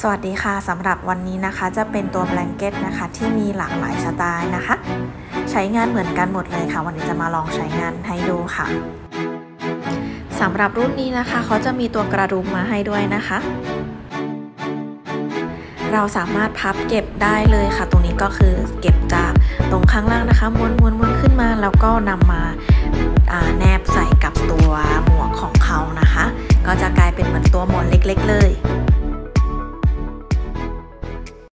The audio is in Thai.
สวัสดีค่ะสำหรับวันนี้นะคะ จะเป็นตัวแบงเก็ตนะคะ ที่มีหลากหลายสไตล์นะคะ ใช้งานเหมือนกันหมดเลยค่ะ วันนี้จะมาลองใช้งานให้ดูค่ะสำหรับรุ่นนี้นะคะ เขาจะมีตัวกระดุมมาให้ด้วยนะคะ เราสามารถพับเก็บได้เลยค่ะ ตรงนี้ก็คือเก็บจากตรงข้างล่างนะคะม้วนม้วนม้วนขึ้นมา แล้วก็นำมาแนบใส่กับตัวหมวกของเขานะคะ ก็จะกลายเป็นเหมือนตัวหมอนเล็ก ๆ เลย